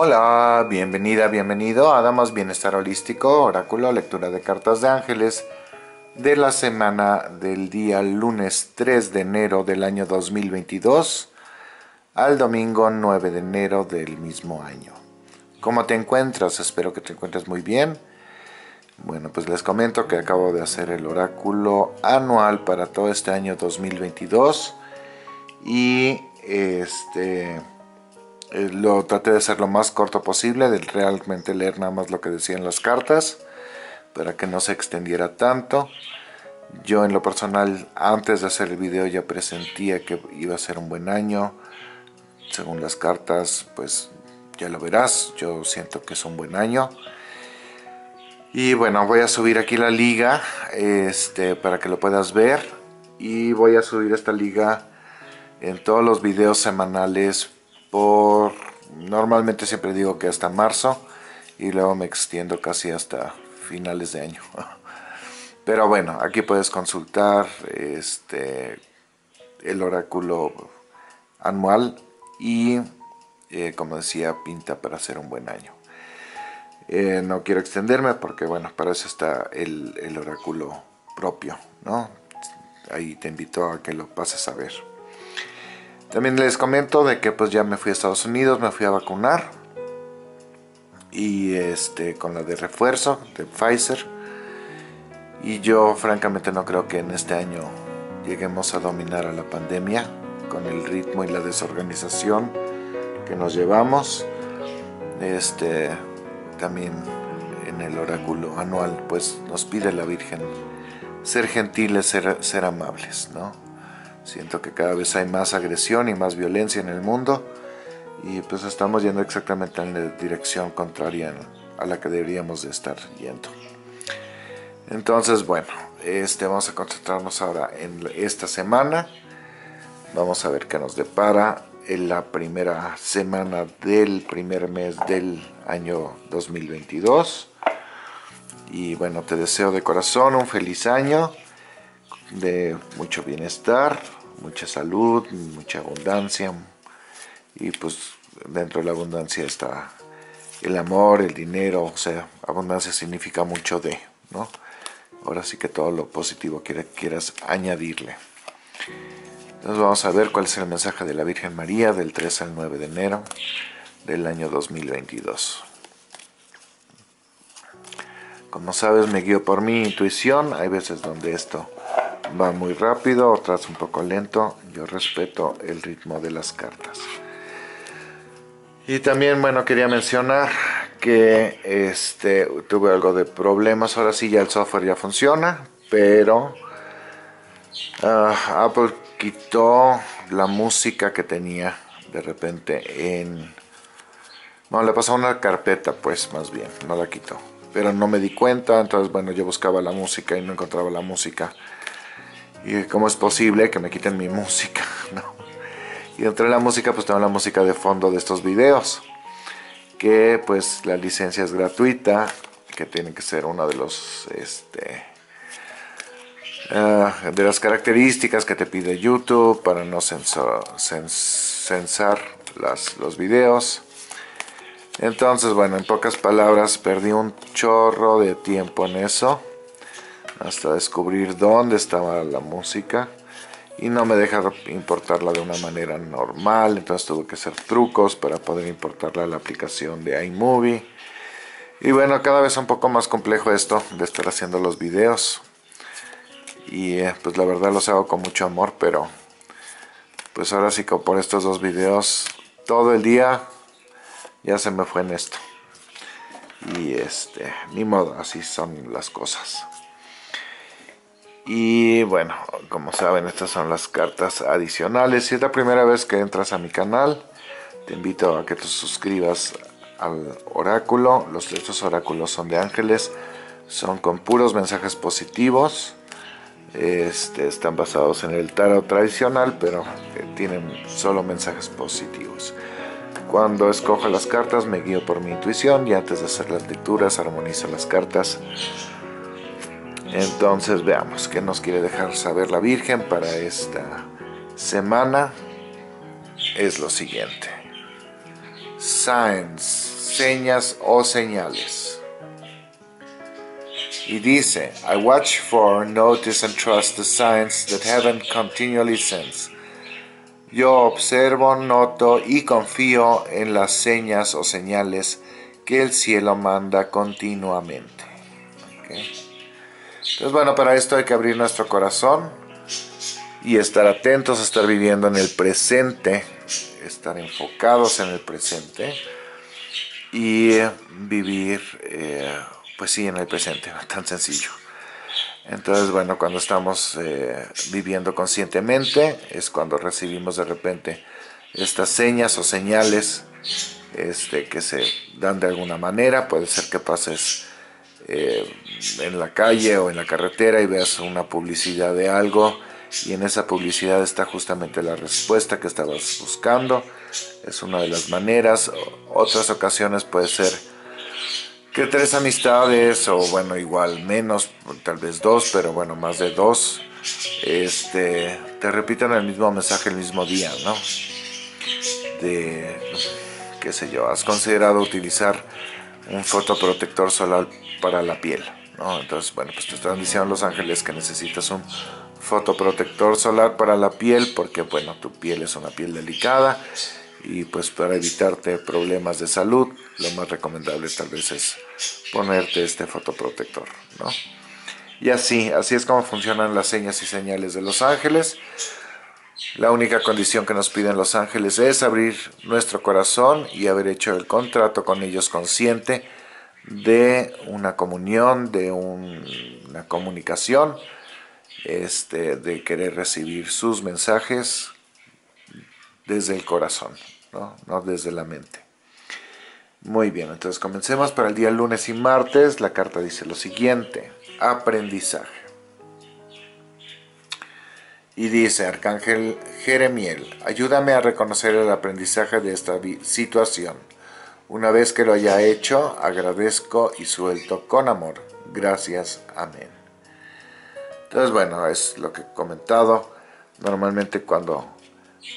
Hola, bienvenida, bienvenido a Damas Bienestar Holístico, Oráculo, lectura de cartas de ángeles de la semana del día lunes 3 de enero del año 2022 al domingo 9 de enero del mismo año. ¿Cómo te encuentras? Espero que te encuentres muy bien. Bueno, pues les comento que acabo de hacer el oráculo anual para todo este año 2022 y este eh, lo traté de hacer lo más corto posible, de realmente leer nada más lo que decían las cartas, para que no se extendiera tanto. Yo en lo personal, antes de hacer el video ya presentía que iba a ser un buen año. Según las cartas, pues ya lo verás, yo siento que es un buen año. Y bueno, voy a subir aquí la liga este, para que lo puedas ver. Y voy a subir esta liga en todos los videos semanales por normalmente siempre digo que hasta marzo y luego me extiendo casi hasta finales de año. Pero bueno aquí puedes consultar este el oráculo anual y eh, como decía pinta para hacer un buen año. Eh, no quiero extenderme porque bueno para eso está el, el oráculo propio no ahí te invito a que lo pases a ver también les comento de que pues ya me fui a Estados Unidos, me fui a vacunar. Y este con la de refuerzo de Pfizer. Y yo francamente no creo que en este año lleguemos a dominar a la pandemia con el ritmo y la desorganización que nos llevamos. Este también en el oráculo anual pues nos pide la Virgen ser gentiles, ser, ser amables, ¿no? Siento que cada vez hay más agresión y más violencia en el mundo y pues estamos yendo exactamente en la dirección contraria a la que deberíamos de estar yendo. Entonces, bueno, este, vamos a concentrarnos ahora en esta semana. Vamos a ver qué nos depara en la primera semana del primer mes del año 2022. Y bueno, te deseo de corazón un feliz año, de mucho bienestar, mucha salud, mucha abundancia y pues dentro de la abundancia está el amor, el dinero, o sea, abundancia significa mucho de, ¿no? Ahora sí que todo lo positivo quieras añadirle. Entonces vamos a ver cuál es el mensaje de la Virgen María del 3 al 9 de enero del año 2022. Como sabes, me guío por mi intuición. Hay veces donde esto va muy rápido, otras un poco lento. Yo respeto el ritmo de las cartas. Y también, bueno, quería mencionar que este, tuve algo de problemas. Ahora sí ya el software ya funciona, pero ah, Apple quitó la música que tenía de repente en... No, le pasó una carpeta, pues, más bien, no la quitó. Pero no me di cuenta, entonces, bueno, yo buscaba la música y no encontraba la música y cómo es posible que me quiten mi música, Y dentro de la música pues tengo la música de fondo de estos videos, que pues la licencia es gratuita, que tiene que ser una de los, este, ah, de las características que te pide YouTube para no censar, censar las, los videos. Entonces, bueno, en pocas palabras, perdí un chorro de tiempo en eso hasta descubrir dónde estaba la música y no me deja importarla de una manera normal, entonces tuve que hacer trucos para poder importarla a la aplicación de iMovie. Y bueno, cada vez un poco más complejo esto de estar haciendo los videos. Y eh, pues la verdad los hago con mucho amor, pero pues ahora sí que por estos dos videos todo el día ya se me fue en esto. Y este, ni modo, así son las cosas. Y bueno, como saben, estas son las cartas adicionales. Si es la primera vez que entras a mi canal, te invito a que te suscribas al oráculo. Los estos oráculos son de ángeles, son con puros mensajes positivos. Este, están basados en el tarot tradicional, pero eh, tienen solo mensajes positivos. Cuando escojo las cartas me guío por mi intuición y antes de hacer las lecturas armonizo las cartas entonces veamos qué nos quiere dejar saber la Virgen para esta semana. Es lo siguiente. Science. señas o señales. Y dice, I watch for, notice and trust the signs that heaven continually sends. Yo observo, noto y confío en las señas o señales que el cielo manda continuamente. Entonces, bueno, para esto hay que abrir nuestro corazón y estar atentos, estar viviendo en el presente, estar enfocados en el presente y vivir, eh, pues sí, en el presente, tan sencillo. Entonces, bueno, cuando estamos eh, viviendo conscientemente es cuando recibimos de repente estas señas o señales este, que se dan de alguna manera. Puede ser que pases eh, en la calle o en la carretera y veas una publicidad de algo y en esa publicidad está justamente la respuesta que estabas buscando. Es una de las maneras. Otras ocasiones puede ser que tres amistades, o bueno, igual menos, tal vez dos, pero bueno, más de dos, este, te repitan el mismo mensaje el mismo día, ¿no? De, qué sé yo, has considerado utilizar un fotoprotector solar para la piel, ¿no? Entonces, bueno, pues te están diciendo Los Ángeles que necesitas un fotoprotector solar para la piel porque, bueno, tu piel es una piel delicada y pues para evitarte problemas de salud lo más recomendable tal vez es ponerte este fotoprotector ¿no? y así así es como funcionan las señas y señales de los ángeles la única condición que nos piden los ángeles es abrir nuestro corazón y haber hecho el contrato con ellos consciente de una comunión, de una comunicación, este, de querer recibir sus mensajes desde el corazón, ¿no? no desde la mente. Muy bien, entonces comencemos para el día lunes y martes. La carta dice lo siguiente, aprendizaje. Y dice, Arcángel Jeremiel, ayúdame a reconocer el aprendizaje de esta situación. Una vez que lo haya hecho, agradezco y suelto con amor. Gracias. Amén. Entonces, bueno, es lo que he comentado. Normalmente cuando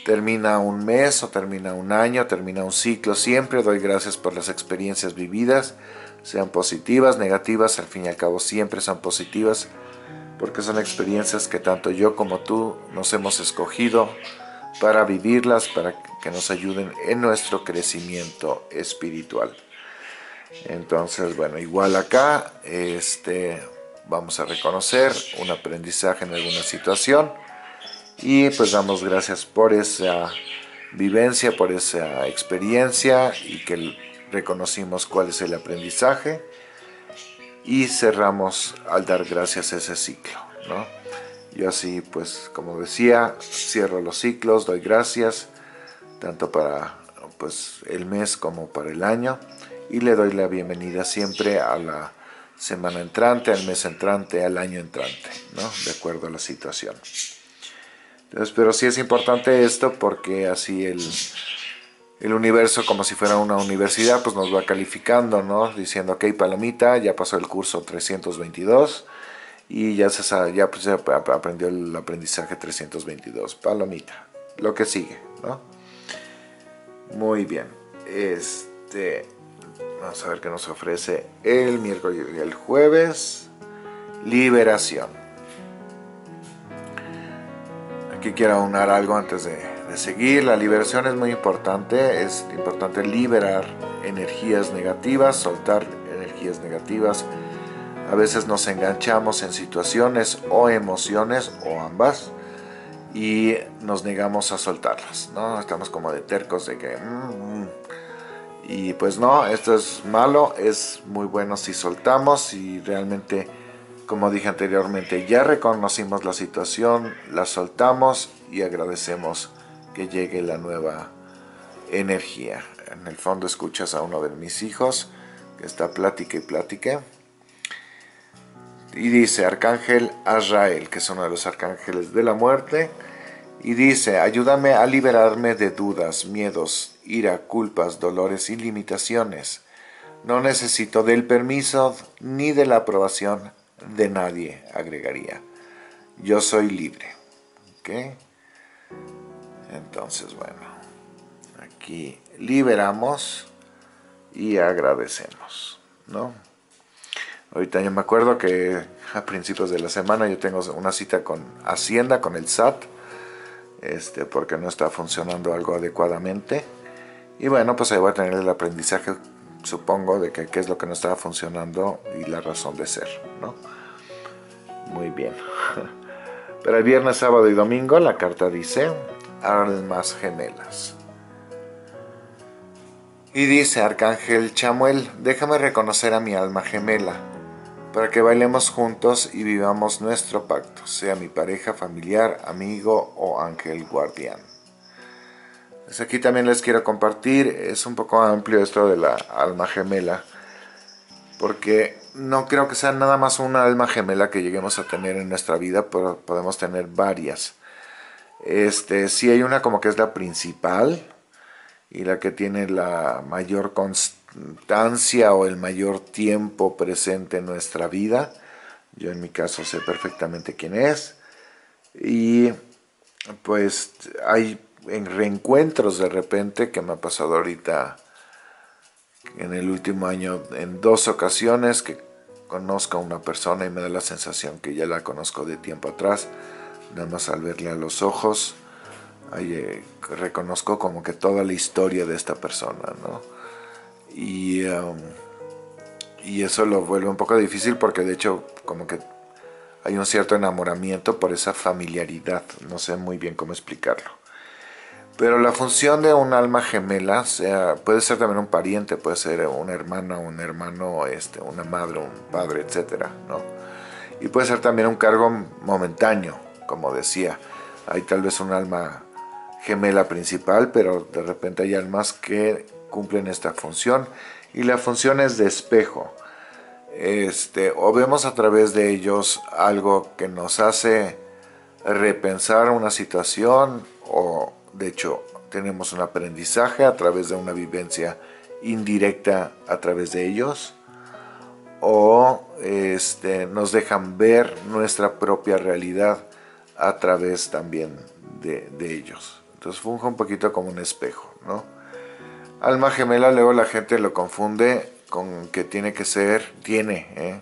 termina un mes o termina un año, termina un ciclo, siempre doy gracias por las experiencias vividas, sean positivas, negativas, al fin y al cabo siempre son positivas, porque son experiencias que tanto yo como tú nos hemos escogido para vivirlas, para que nos ayuden en nuestro crecimiento espiritual. Entonces, bueno, igual acá, este, vamos a reconocer un aprendizaje en alguna situación y pues damos gracias por esa vivencia, por esa experiencia y que reconocimos cuál es el aprendizaje y cerramos al dar gracias a ese ciclo. ¿no? Yo así pues como decía, cierro los ciclos, doy gracias tanto para pues el mes como para el año y le doy la bienvenida siempre a la semana entrante, al mes entrante, al año entrante, ¿no? de acuerdo a la situación pero sí es importante esto porque así el, el universo, como si fuera una universidad, pues nos va calificando, ¿no? Diciendo, ok, palomita, ya pasó el curso 322 y ya, se, ya, pues, aprendió el aprendizaje 322. Palomita, lo que sigue, ¿no? Muy bien. Este, vamos a ver qué nos ofrece el miércoles y el jueves. Liberación. Aquí quiero aunar algo antes de, seguir. La liberación es muy importante. Es importante liberar energías negativas, soltar energías negativas. A veces nos enganchamos en situaciones o emociones o ambas y nos negamos a soltarlas, ¿no? Estamos como de tercos de que... Mm, mm". y pues no, esto es malo, es muy bueno si soltamos y realmente como dije anteriormente, ya reconocimos la situación, la soltamos y agradecemos que llegue la nueva energía. En el fondo escuchas a uno de mis hijos que está plática y plática. Y dice Arcángel Azrael, que es uno de los arcángeles de la muerte. Y dice, ayúdame a liberarme de dudas, miedos, ira, culpas, dolores y limitaciones. No necesito del permiso ni de la aprobación de nadie, agregaría. Yo soy libre. ¿Ok? Entonces, bueno, aquí liberamos y agradecemos, ¿no? Ahorita yo me acuerdo que a principios de la semana yo tengo una cita con Hacienda, con el SAT, este, porque no está funcionando algo adecuadamente. Y bueno, pues ahí voy a tener el aprendizaje, supongo, de que qué es lo que no estaba funcionando y la razón de ser, ¿no? Muy bien. Pero el viernes, sábado y domingo la carta dice almas gemelas. Y dice Arcángel Chamuel, déjame reconocer a mi alma gemela, para que bailemos juntos y vivamos nuestro pacto, sea mi pareja, familiar, amigo o ángel guardián. Pues aquí también les quiero compartir, es un poco amplio esto de la alma gemela, porque no creo que sea nada más una alma gemela que lleguemos a tener en nuestra vida, pero podemos tener varias. Este, sí hay una como que es la principal y la que tiene la mayor constancia o el mayor tiempo presente en nuestra vida. Yo en mi caso sé perfectamente quién es. Y pues hay en reencuentros de repente que me ha pasado ahorita en el último año en dos ocasiones que conozco a una persona y me da la sensación que ya la conozco de tiempo atrás nada más al verle a los ojos, eh, reconozco como que toda la historia de esta persona, ¿no? Y, um, y eso lo vuelve un poco difícil porque de hecho como que hay un cierto enamoramiento por esa familiaridad, no sé muy bien cómo explicarlo. Pero la función de un alma gemela, sea, puede ser también un pariente, puede ser un hermano, un hermano, este, una madre, un padre, etc. ¿no? Y puede ser también un cargo momentáneo, como decía. Hay tal vez un alma gemela principal, pero de repente hay almas que cumplen esta función y la función es de espejo. Este, o vemos a través de ellos algo que nos hace repensar una situación o de hecho tenemos un aprendizaje a través de una vivencia indirecta a través de ellos o este, nos dejan ver nuestra propia realidad a través también de, ellos. Entonces funge un poquito como un espejo, ¿no? Alma gemela luego la gente lo confunde con que tiene que ser, tiene ¿eh?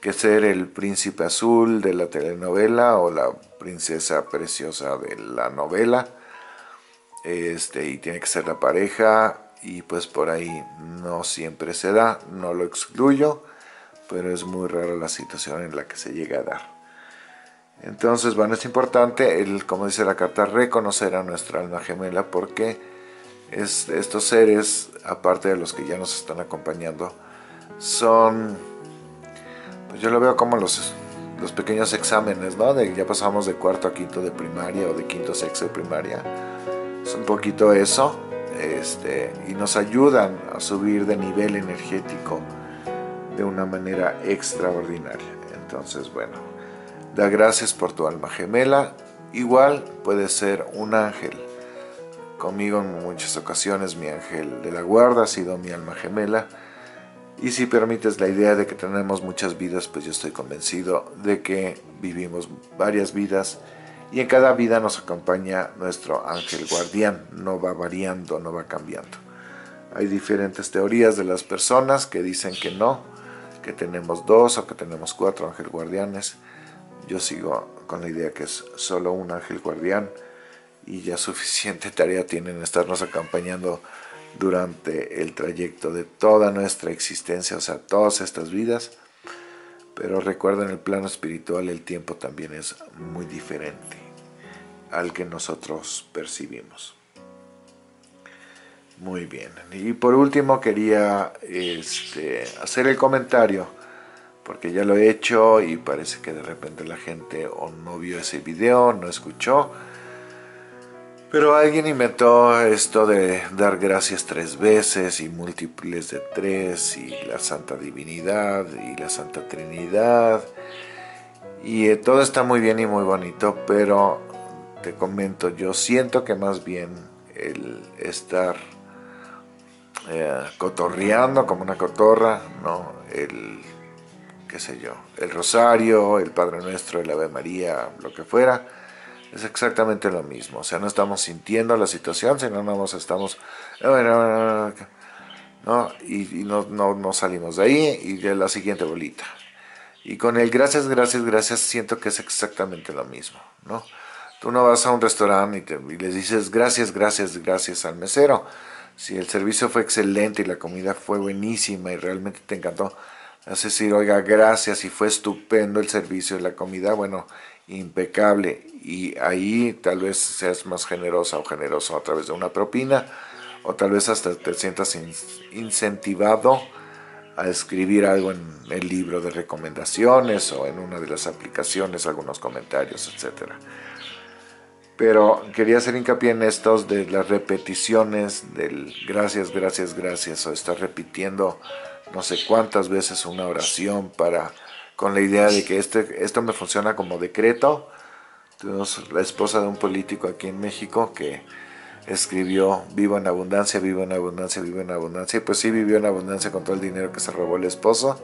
que ser el príncipe azul de la telenovela o la princesa preciosa de la novela, este, y tiene que ser la pareja, y pues por ahí no siempre se da, no lo excluyo, pero es muy rara la situación en la que se llega a dar. Entonces, bueno, es importante, el, como dice la carta, reconocer a nuestra alma gemela porque es, estos seres, aparte de los que ya nos están acompañando, son, pues yo lo veo como los, los pequeños exámenes, ¿no? De, ya pasamos de cuarto a quinto de primaria o de quinto a sexto de primaria. Es un poquito eso, este, y nos ayudan a subir de nivel energético de una manera extraordinaria. Entonces, bueno, Da gracias por tu alma gemela. Igual puede ser un ángel. Conmigo en muchas ocasiones mi ángel de la guarda ha sido mi alma gemela. Y si permites la idea de que tenemos muchas vidas, pues yo estoy convencido de que vivimos varias vidas y en cada vida nos acompaña nuestro ángel guardián. No va variando, no va cambiando. Hay diferentes teorías de las personas que dicen que no, que tenemos dos o que tenemos cuatro ángeles guardianes. Yo sigo con la idea que es solo un ángel guardián y ya suficiente tarea tienen estarnos acompañando durante el trayecto de toda nuestra existencia, o sea, todas estas vidas. Pero recuerden, el plano espiritual el tiempo también es muy diferente al que nosotros percibimos. Muy bien. Y por último quería este, hacer el comentario porque ya lo he hecho y parece que de repente la gente o no vio ese video, no escuchó. Pero alguien inventó esto de dar gracias tres veces y múltiples de tres y la Santa Divinidad y la Santa Trinidad. Y eh, todo está muy bien y muy bonito, pero te comento, yo siento que más bien el estar eh, cotorreando como una cotorra, ¿no? El qué sé yo, el rosario, el Padre Nuestro, el Ave María, lo que fuera, es exactamente lo mismo. O sea, no estamos sintiendo la situación, sino más estamos... No, ¿no? Y, no, no, no, salimos de ahí y de la siguiente bolita. Y con el gracias, gracias, gracias siento que es exactamente lo mismo, ¿no? Tú no vas a un restaurante y, te, y les dices gracias, gracias, gracias al mesero. Si el servicio fue excelente y la comida fue buenísima y realmente te encantó, es decir, oiga, gracias y fue estupendo el servicio y la comida, bueno, impecable. Y ahí tal vez seas más generosa o generoso a través de una propina o tal vez hasta te sientas incentivado a escribir algo en el libro de recomendaciones o en una de las aplicaciones, algunos comentarios, etc. Pero quería hacer hincapié en estos de las repeticiones del gracias, gracias, gracias, o estar repitiendo no sé cuántas veces una oración para con la idea de que este, esto me funciona como decreto. Tenemos la esposa de un político aquí en México que escribió vivo en abundancia, vivo en abundancia, vivo en abundancia. Y pues sí vivió en abundancia con todo el dinero que se robó el esposo.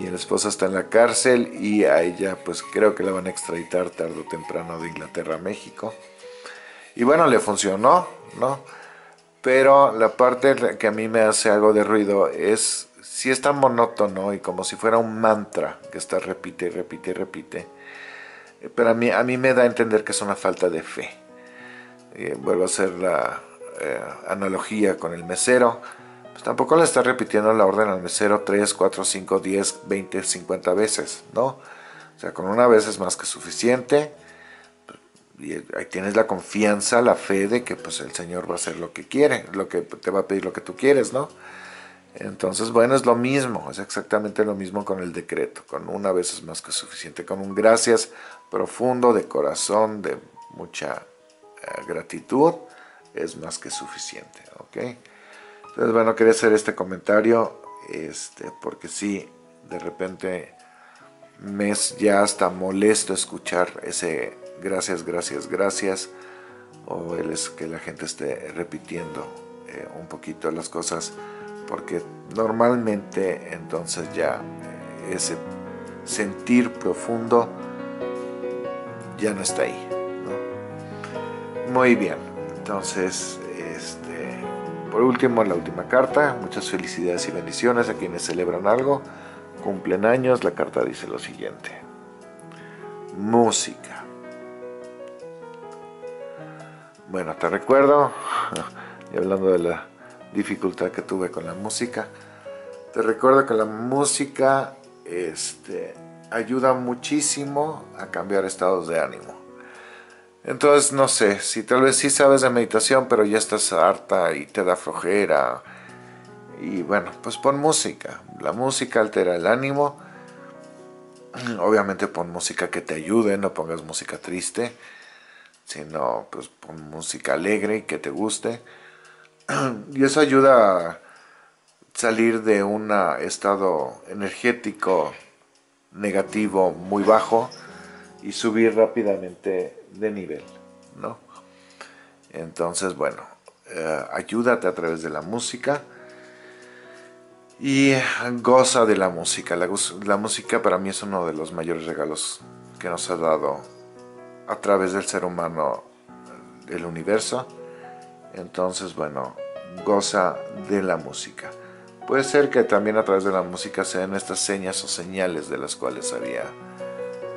Y el esposo está en la cárcel y a ella pues creo que la van a extraditar tarde o temprano de Inglaterra a México. Y bueno, le funcionó, ¿no? Pero la parte que a mí me hace algo de ruido es si es tan monótono y como si fuera un mantra que está repite y repite y repite, eh, pero a mí, a mí me da a entender que es una falta de fe. Eh, vuelvo a hacer la eh, analogía con el mesero, pues tampoco le está repitiendo la orden al mesero 3, 4, 5, 10, 20, 50 veces, ¿no? O sea, con una vez es más que suficiente. Y ahí tienes la confianza, la fe de que pues el Señor va a hacer lo que quiere, lo que te va a pedir lo que tú quieres, ¿no? Entonces, bueno, es lo mismo, es exactamente lo mismo con el decreto, con una vez es más que suficiente, con un gracias profundo de corazón, de mucha eh, gratitud, es más que suficiente, ¿ok? Entonces, bueno, quería hacer este comentario, este, porque sí, de repente me es ya hasta molesto escuchar ese gracias, gracias, gracias, o el es que la gente esté repitiendo eh, un poquito las cosas porque normalmente entonces ya ese sentir profundo ya no está ahí. Muy bien, entonces, este, por último, la última carta, muchas felicidades y bendiciones a quienes celebran algo, cumplen años, la carta dice lo siguiente, música. Bueno, te recuerdo, y hablando de la dificultad que tuve con la música. Te recuerdo que la música este, ayuda muchísimo a cambiar estados de ánimo. Entonces, no sé, si tal vez sí sabes de meditación, pero ya estás harta y te da flojera. Y bueno, pues pon música. La música altera el ánimo. Obviamente pon música que te ayude, no pongas música triste, sino pues pon música alegre y que te guste. y eso ayuda a salir de un estado energético negativo muy bajo y subir rápidamente de nivel, ¿no? Entonces, bueno, eh, ayúdate a través de la música y goza de la música. La, la, música para mí es uno de los mayores regalos que nos ha dado a través del ser humano el universo entonces, bueno, goza de la música. Puede ser que también a través de la música se den estas señas o señales de las cuales había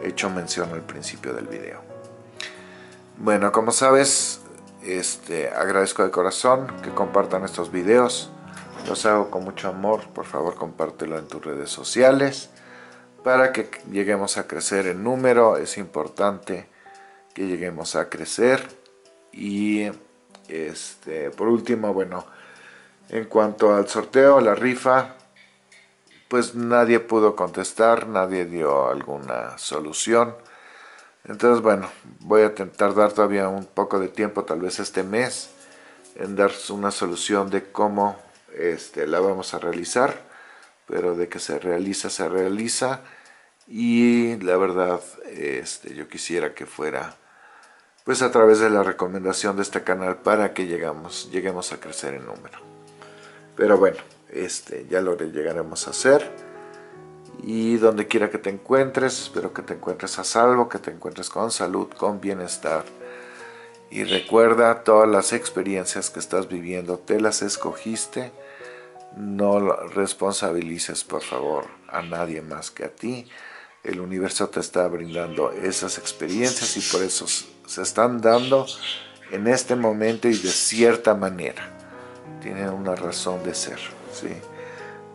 hecho mención al principio del video. Bueno, como sabes, este, agradezco de corazón que compartan estos videos. Los hago con mucho amor. Por favor, compártelo en tus redes sociales para que lleguemos a crecer en número. Es importante que lleguemos a crecer y este, por último, bueno, en cuanto al sorteo, la rifa, pues nadie pudo contestar, nadie dio alguna solución. Entonces, bueno, voy a tardar todavía un poco de tiempo, tal vez este mes, en dar una solución de cómo este, la vamos a realizar, pero de que se realiza, se realiza. Y la verdad, este, yo quisiera que fuera pues a través de la recomendación de este canal para que llegamos, lleguemos a crecer en número. Pero bueno, este, ya lo llegaremos a hacer. Y donde quiera que te encuentres, espero que te encuentres a salvo, que te encuentres con salud, con bienestar. Y recuerda todas las experiencias que estás viviendo, te las escogiste, no responsabilices por favor a nadie más que a ti. El universo te está brindando esas experiencias y por eso se están dando en este momento y de cierta manera. Tienen una razón de ser, ¿sí?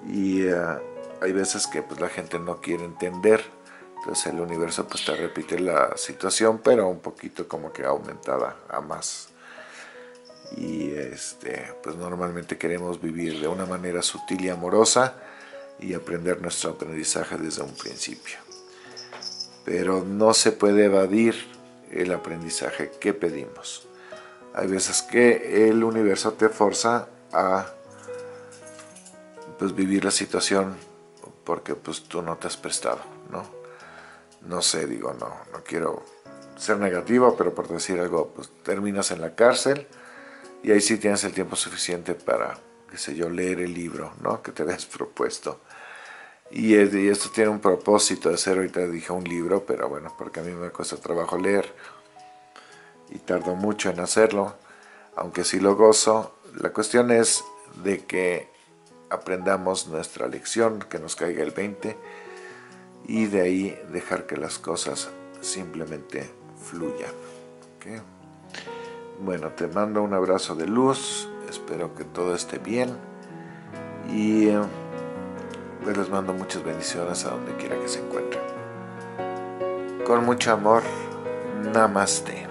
Y eh, hay veces que pues, la gente no quiere entender, entonces el universo pues te repite la situación, pero un poquito como que aumentada a más y este, pues normalmente queremos vivir de una manera sutil y amorosa y aprender nuestro aprendizaje desde un principio. Pero no se puede evadir el aprendizaje que pedimos. Hay veces que el universo te forza a pues, vivir la situación porque pues tú no te has prestado, ¿no? No sé, digo, no, no quiero ser negativo, pero por decir algo, pues terminas en la cárcel, y ahí sí tienes el tiempo suficiente para, qué sé yo, leer el libro ¿no? que te habías propuesto. Y, esto tiene un propósito de ser, ahorita dije un libro, pero bueno, porque a mí me cuesta trabajo leer y tardo mucho en hacerlo, aunque sí lo gozo. La cuestión es de que aprendamos nuestra lección, que nos caiga el 20 y de ahí dejar que las cosas simplemente fluyan. Bueno, te mando un abrazo de luz, espero que todo esté bien y eh, les mando muchas bendiciones a donde quiera que se encuentren. Con mucho amor, namaste.